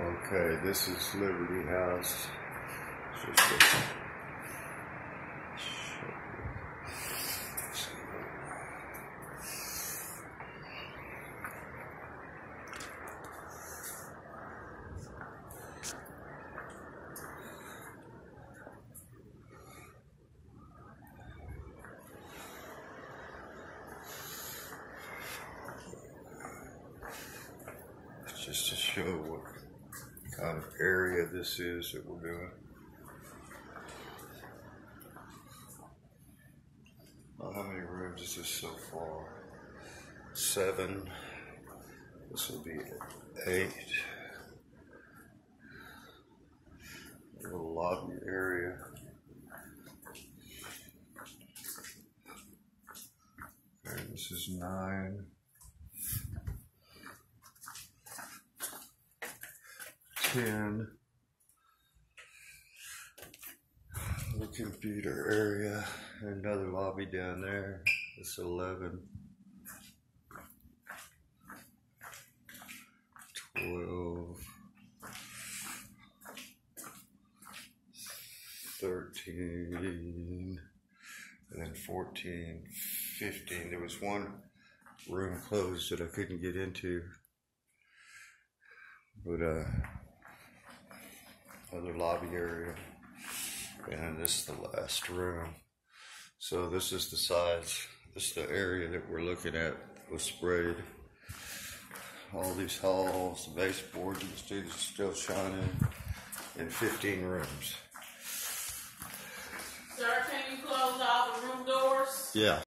Okay, this is Liberty House. Just to show what kind of area this is that we're doing. Well, how many rooms is this so far? Seven. This will be eight. A Little lobby area. This is nine. Ten. The computer area, another lobby down there. It's eleven. Twelve. Thirteen. And then 14, 15. There was one room closed that I couldn't get into. But uh other lobby area. And this is the last room. So this is the size, this is the area that we're looking at was sprayed. All these halls, the baseboards and the students are still shining in 15 rooms. Sir, can you close all the room doors? Yeah.